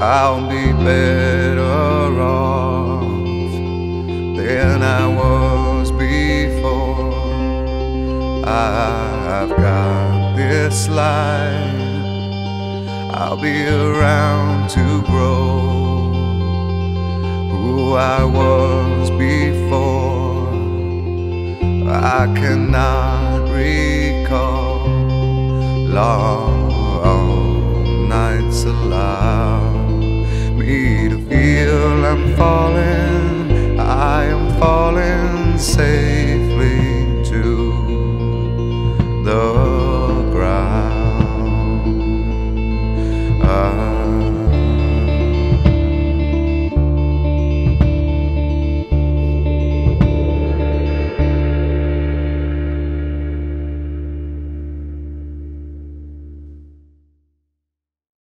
I'll be better off than I was before. I've got this life, I'll be around to grow who I was before. I cannot recall long the. Ah.